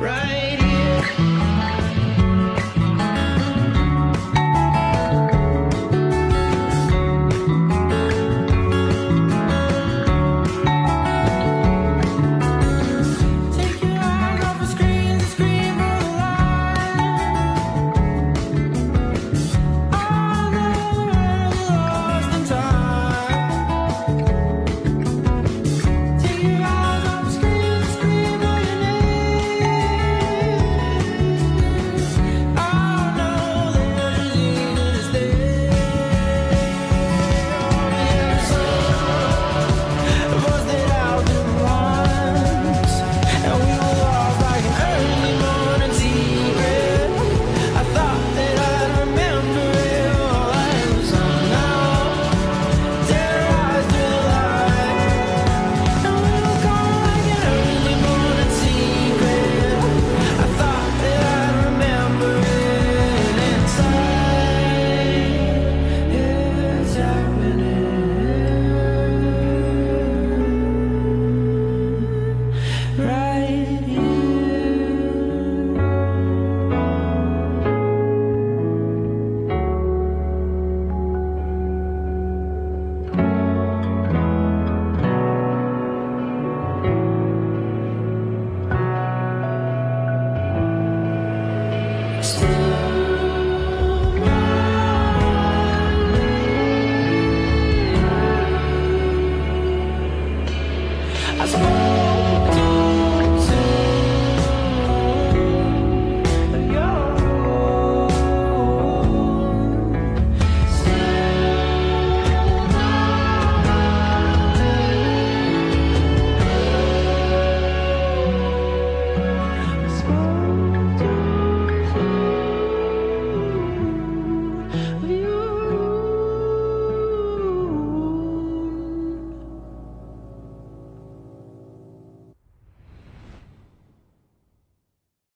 right here. Still